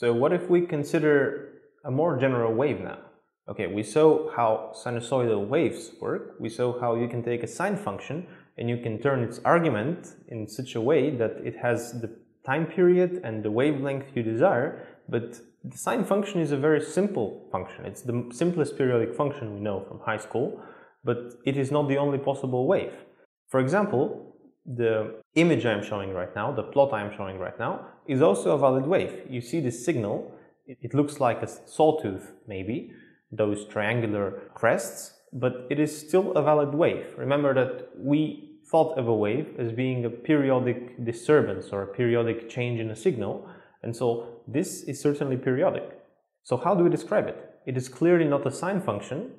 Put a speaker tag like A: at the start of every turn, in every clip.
A: So what if we consider a more general wave now? Okay, we saw how sinusoidal waves work. We saw how you can take a sine function and you can turn its argument in such a way that it has the time period and the wavelength you desire, but the sine function is a very simple function. It's the simplest periodic function we know from high school, but it is not the only possible wave. For example, the image I'm showing right now, the plot I'm showing right now, is also a valid wave. You see this signal, it looks like a sawtooth maybe, those triangular crests, but it is still a valid wave. Remember that we thought of a wave as being a periodic disturbance or a periodic change in a signal, and so this is certainly periodic. So how do we describe it? It is clearly not a sine function,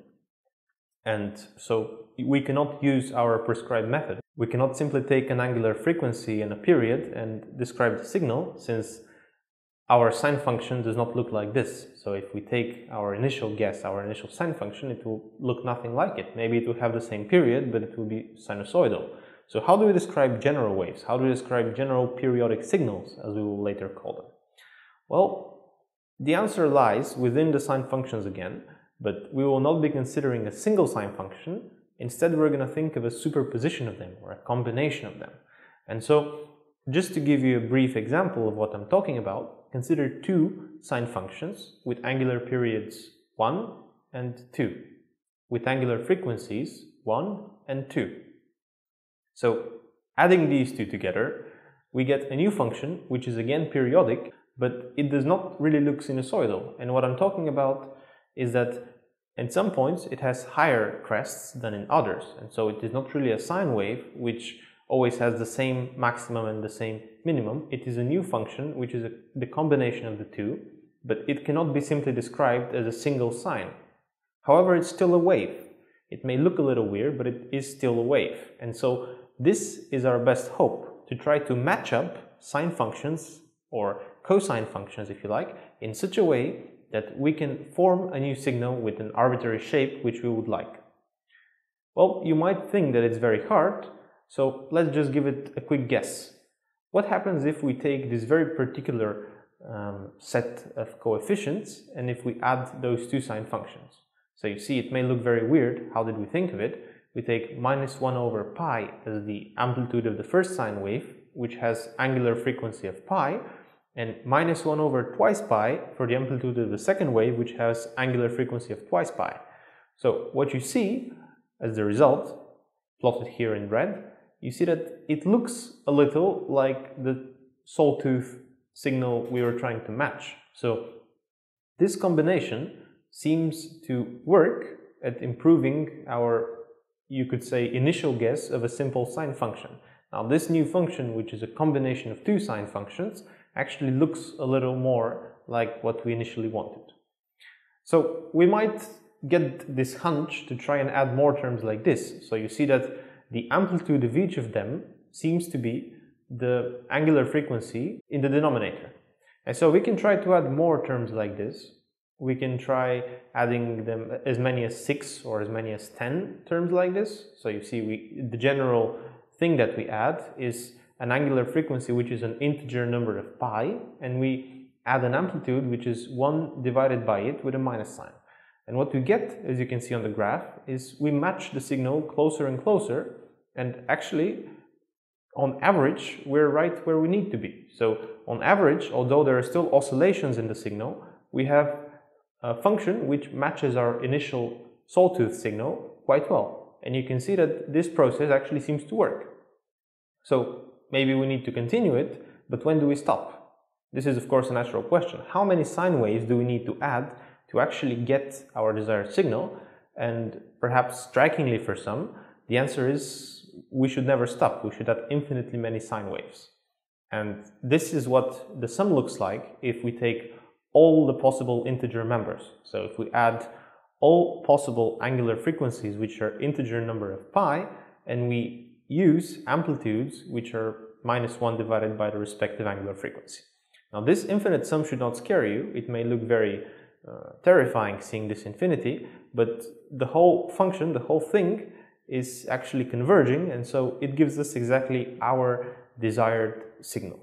A: and so we cannot use our prescribed method. We cannot simply take an angular frequency and a period and describe the signal, since our sine function does not look like this. So if we take our initial guess, our initial sine function, it will look nothing like it. Maybe it will have the same period, but it will be sinusoidal. So how do we describe general waves? How do we describe general periodic signals, as we will later call them? Well, the answer lies within the sine functions again, but we will not be considering a single sine function. Instead, we're going to think of a superposition of them, or a combination of them. And so, just to give you a brief example of what I'm talking about, consider two sine functions with angular periods 1 and 2, with angular frequencies 1 and 2. So adding these two together, we get a new function which is again periodic, but it does not really look sinusoidal. And what I'm talking about is that at some points it has higher crests than in others, and so it is not really a sine wave which always has the same maximum and the same minimum. It is a new function which is a, the combination of the two, but it cannot be simply described as a single sine. However, it's still a wave. It may look a little weird, but it is still a wave. And so this is our best hope, to try to match up sine functions or cosine functions, if you like, in such a way that we can form a new signal with an arbitrary shape which we would like. Well, you might think that it's very hard, so let's just give it a quick guess. What happens if we take this very particular um, set of coefficients and if we add those two sine functions? So you see it may look very weird, how did we think of it? We take minus 1 over pi as the amplitude of the first sine wave, which has angular frequency of pi, and minus 1 over twice pi for the amplitude of the second wave, which has angular frequency of twice pi. So what you see as the result, plotted here in red, you see that it looks a little like the sawtooth signal we were trying to match. So this combination seems to work at improving our, you could say, initial guess of a simple sine function. Now this new function, which is a combination of two sine functions, actually looks a little more like what we initially wanted. So we might get this hunch to try and add more terms like this. So you see that the amplitude of each of them seems to be the angular frequency in the denominator. And so we can try to add more terms like this. We can try adding them as many as 6 or as many as 10 terms like this. So you see we, the general thing that we add is an angular frequency which is an integer number of pi and we add an amplitude which is 1 divided by it with a minus sign. And what we get, as you can see on the graph, is we match the signal closer and closer and actually, on average, we're right where we need to be. So on average, although there are still oscillations in the signal, we have a function which matches our initial sawtooth signal quite well. And you can see that this process actually seems to work. So maybe we need to continue it, but when do we stop? This is of course a natural question. How many sine waves do we need to add to actually get our desired signal? And perhaps strikingly for some, the answer is we should never stop. We should add infinitely many sine waves. And this is what the sum looks like if we take all the possible integer members. So if we add all possible angular frequencies, which are integer number of pi, and we use amplitudes, which are minus 1 divided by the respective angular frequency. Now this infinite sum should not scare you. It may look very uh, terrifying seeing this infinity, but the whole function, the whole thing is actually converging and so it gives us exactly our desired signal.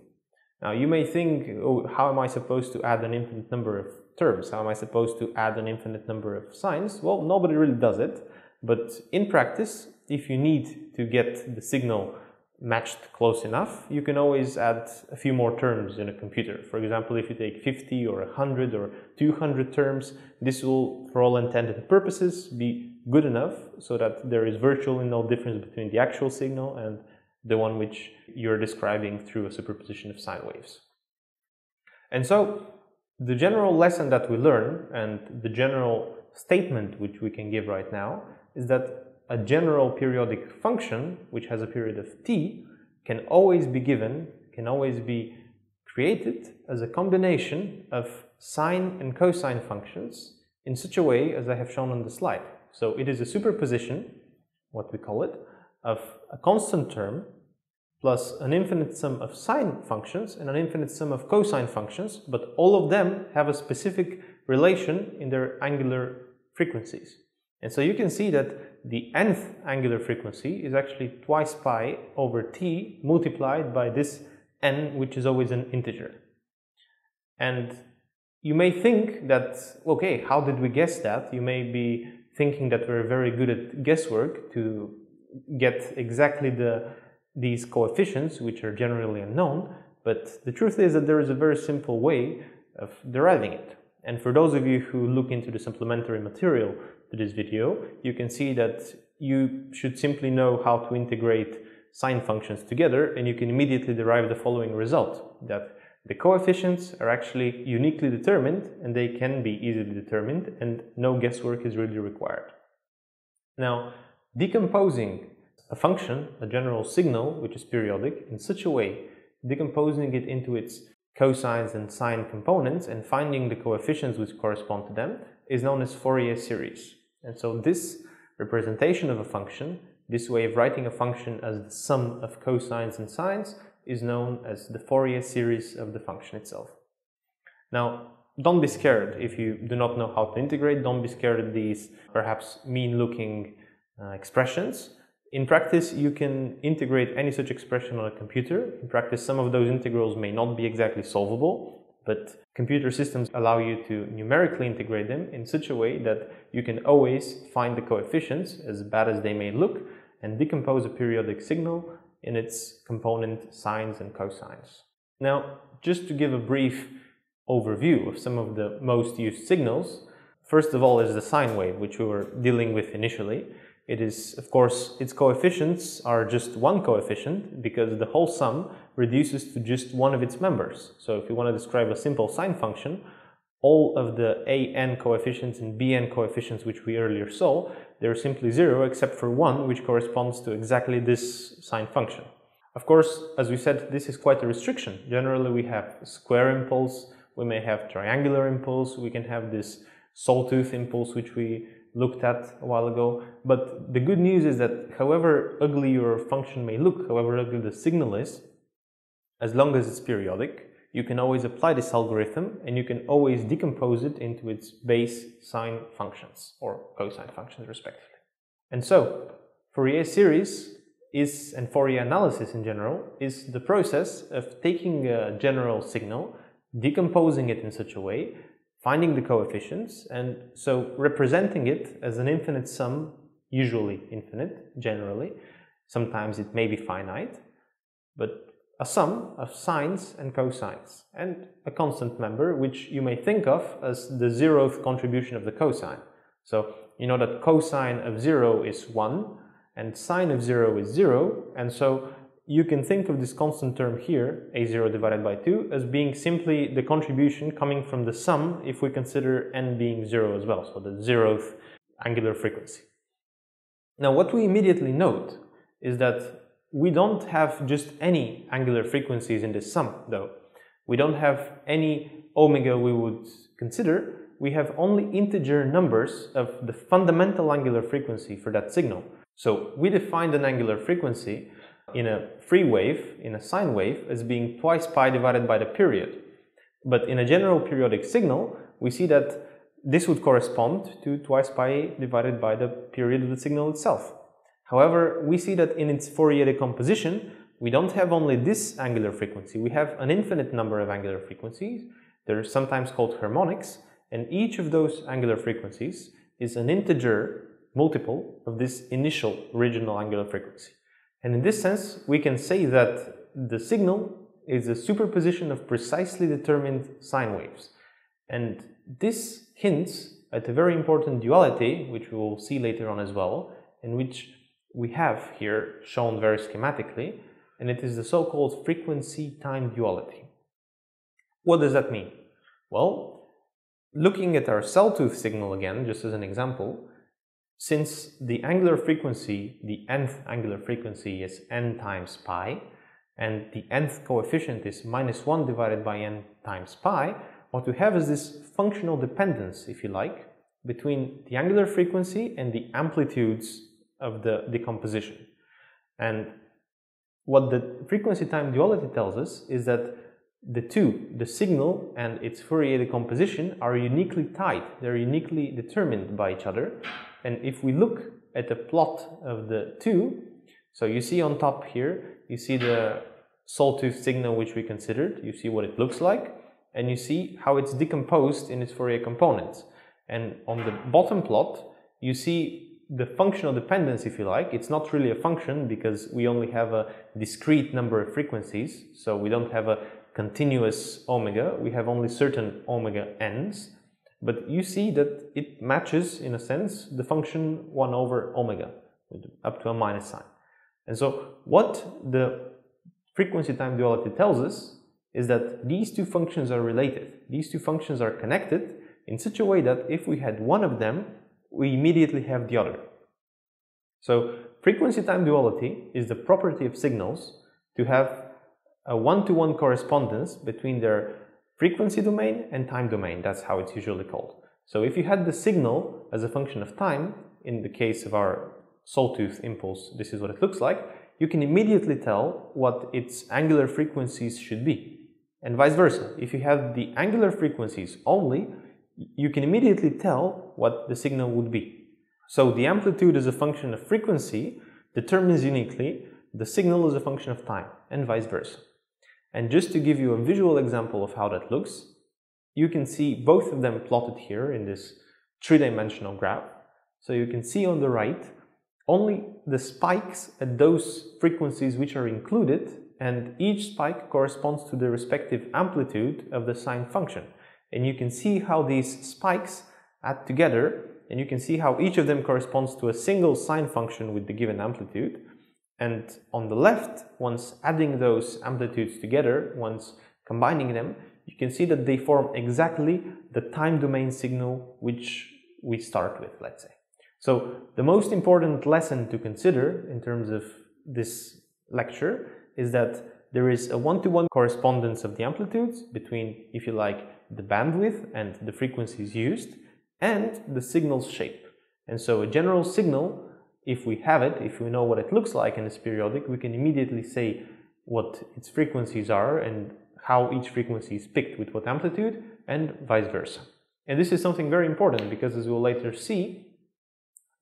A: Now you may think, oh, how am I supposed to add an infinite number of terms? How am I supposed to add an infinite number of sines? Well, nobody really does it, but in practice, if you need to get the signal matched close enough, you can always add a few more terms in a computer. For example, if you take 50 or 100 or 200 terms, this will, for all intended purposes, be good enough so that there is virtually no difference between the actual signal and the one which you're describing through a superposition of sine waves. And so the general lesson that we learn and the general statement which we can give right now is that a general periodic function, which has a period of t, can always be given, can always be created as a combination of sine and cosine functions in such a way as I have shown on the slide. So it is a superposition, what we call it, of a constant term plus an infinite sum of sine functions and an infinite sum of cosine functions, but all of them have a specific relation in their angular frequencies. And so you can see that the nth angular frequency is actually twice pi over t multiplied by this n, which is always an integer. And you may think that, okay, how did we guess that? You may be thinking that we're very good at guesswork to get exactly the, these coefficients, which are generally unknown, but the truth is that there is a very simple way of deriving it. And for those of you who look into the supplementary material to this video, you can see that you should simply know how to integrate sine functions together and you can immediately derive the following result, that the coefficients are actually uniquely determined and they can be easily determined and no guesswork is really required. Now, decomposing a function, a general signal, which is periodic, in such a way, decomposing it into its cosines and sine components and finding the coefficients which correspond to them is known as Fourier series. And so this representation of a function, this way of writing a function as the sum of cosines and sines, is known as the Fourier series of the function itself. Now, don't be scared if you do not know how to integrate, don't be scared of these perhaps mean-looking uh, expressions. In practice, you can integrate any such expression on a computer. In practice, some of those integrals may not be exactly solvable, but computer systems allow you to numerically integrate them in such a way that you can always find the coefficients, as bad as they may look, and decompose a periodic signal in its component sines and cosines. Now, just to give a brief overview of some of the most used signals, first of all is the sine wave, which we were dealing with initially. It is, of course, its coefficients are just one coefficient because the whole sum reduces to just one of its members. So if you want to describe a simple sine function, all of the an coefficients and bn coefficients which we earlier saw, they're simply zero except for one which corresponds to exactly this sine function. Of course, as we said, this is quite a restriction. Generally we have square impulse, we may have triangular impulse, we can have this sawtooth impulse which we looked at a while ago. But the good news is that however ugly your function may look, however ugly the signal is, as long as it's periodic, you can always apply this algorithm and you can always decompose it into its base sine functions or cosine functions respectively. And so, Fourier series is, and Fourier analysis in general, is the process of taking a general signal, decomposing it in such a way finding the coefficients and so representing it as an infinite sum, usually infinite, generally. Sometimes it may be finite, but a sum of sines and cosines and a constant member which you may think of as the zeroth contribution of the cosine. So you know that cosine of 0 is 1 and sine of 0 is 0 and so you can think of this constant term here, a0 divided by 2, as being simply the contribution coming from the sum if we consider n being 0 as well, so the zeroth angular frequency. Now what we immediately note is that we don't have just any angular frequencies in this sum though. We don't have any omega we would consider, we have only integer numbers of the fundamental angular frequency for that signal. So we defined an angular frequency in a free wave, in a sine wave, as being twice pi divided by the period. But in a general periodic signal, we see that this would correspond to twice pi divided by the period of the signal itself. However, we see that in its Fourier decomposition, we don't have only this angular frequency, we have an infinite number of angular frequencies. They're sometimes called harmonics, and each of those angular frequencies is an integer multiple of this initial original angular frequency. And in this sense, we can say that the signal is a superposition of precisely determined sine waves. And this hints at a very important duality, which we will see later on as well, and which we have here shown very schematically, and it is the so-called frequency-time duality. What does that mean? Well, looking at our sawtooth signal again, just as an example, since the angular frequency, the nth angular frequency is n times pi, and the nth coefficient is minus 1 divided by n times pi, what we have is this functional dependence, if you like, between the angular frequency and the amplitudes of the decomposition. And what the frequency time duality tells us is that the two, the signal and its Fourier decomposition, are uniquely tied. They're uniquely determined by each other. And if we look at the plot of the two, so you see on top here, you see the sawtooth signal which we considered, you see what it looks like, and you see how it's decomposed in its Fourier components. And on the bottom plot, you see the functional dependence, if you like, it's not really a function because we only have a discrete number of frequencies. So we don't have a continuous omega, we have only certain omega n's. But you see that it matches, in a sense, the function 1 over omega, up to a minus sign. And so what the frequency time duality tells us is that these two functions are related. These two functions are connected in such a way that if we had one of them, we immediately have the other. So frequency time duality is the property of signals to have a one-to-one -one correspondence between their frequency domain and time domain. That's how it's usually called. So if you had the signal as a function of time, in the case of our sawtooth impulse, this is what it looks like, you can immediately tell what its angular frequencies should be. And vice versa. If you have the angular frequencies only, you can immediately tell what the signal would be. So the amplitude as a function of frequency determines uniquely the signal as a function of time and vice versa. And just to give you a visual example of how that looks, you can see both of them plotted here in this three-dimensional graph. So you can see on the right only the spikes at those frequencies which are included and each spike corresponds to the respective amplitude of the sine function and you can see how these spikes add together and you can see how each of them corresponds to a single sine function with the given amplitude. And on the left once adding those amplitudes together once combining them you can see that they form exactly the time domain signal which we start with let's say. So the most important lesson to consider in terms of this lecture is that there is a one-to-one -one correspondence of the amplitudes between if you like the bandwidth and the frequencies used, and the signal's shape. And so a general signal, if we have it, if we know what it looks like and it's periodic, we can immediately say what its frequencies are and how each frequency is picked with what amplitude and vice versa. And this is something very important because as we'll later see,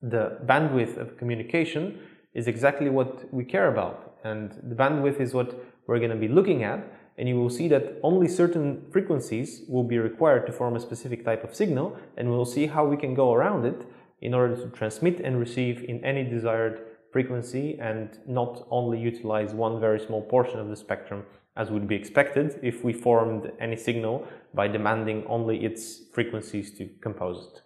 A: the bandwidth of communication is exactly what we care about. And the bandwidth is what we're going to be looking at and you will see that only certain frequencies will be required to form a specific type of signal and we'll see how we can go around it in order to transmit and receive in any desired frequency and not only utilize one very small portion of the spectrum as would be expected if we formed any signal by demanding only its frequencies to compose it.